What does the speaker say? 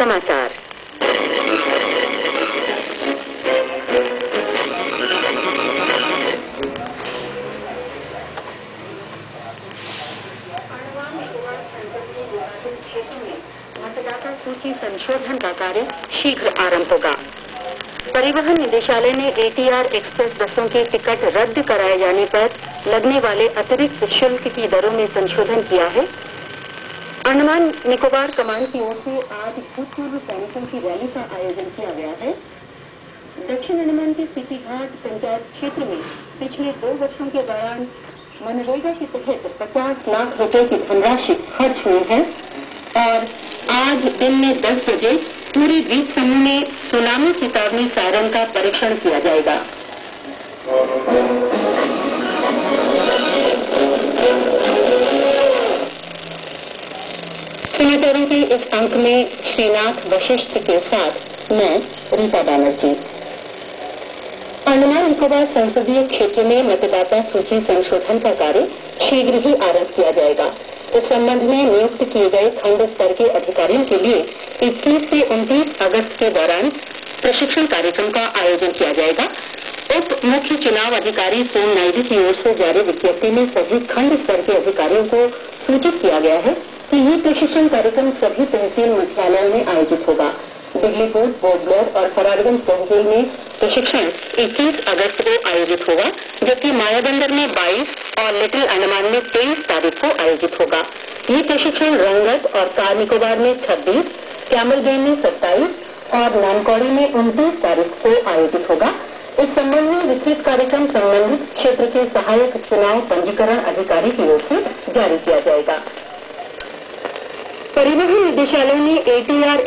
समाचार। सूची संशोधन का कार्य शीघ्र आरंभ होगा। परिवहन निदेशालय ने एटीआर एक्सप्रेस बसों के टिकट रद्द कराए जाने पर लगने वाले अतिरिक्त शुल्क की दरों में संशोधन किया है। अंडमान निकोबार कमांड की ओर से आज भूतपूर्व सैनिकों की रैली का आयोजन किया गया है। दक्षिण अंडमान के सिटी घाट पंचायत क्षेत्र में पिछले दो वर्षों के दौरान मनरेगा के तहत 50 लाख रुपए की धनराशि खर्च हुई है और आज दिन में 10 बजे पूरे द्वीप समूह में सुनामी चेतावनी सायरन का परीक्षण किया जाएगा। समाचारों के इस अंक में श्रीनाथ वशिष्ठ के साथ मैं, रीता बैनर्जी। अंडमान निकोबार संसदीय क्षेत्र में मतदाता सूची संशोधन का कार्य शीघ्र ही आरंभ किया जाएगा। इस संबंध में नियुक्त किए गए खंड स्तर के अधिकारियों के लिए 21 से 29 अगस्त के दौरान प्रशिक्षण कार्यक्रम का आयोजन किया जाएगा। उप मुख्य चुनाव अधिकारी सोम नायडू की ओर से जारी विज्ञप्ति में सभी खंड स्तर के अधिकारियों को सूचित किया गया है ये प्रशिक्षण कार्यक्रम सभी तहसील मुख्यालयों में आयोजित होगा। दिल्लीपुर बोडलोर और फरारगंज तहसील में प्रशिक्षण 21 अगस्त को आयोजित होगा जबकि मायाबंदर में 22 और लिटिल अंडमान में 23 तारीख को आयोजित होगा। ये प्रशिक्षण रंगत और कार निकोबार में 26, कैमल बेन में 27 और नानकौड़ी में 29 तारीख को आयोजित होगा। इस संबंध में विस्तृत कार्यक्रम संबंधित क्षेत्र के सहायक चुनाव पंजीकरण अधिकारी की ओर से जारी किया जाएगा। परिवहन निदेशालय ने एटीआर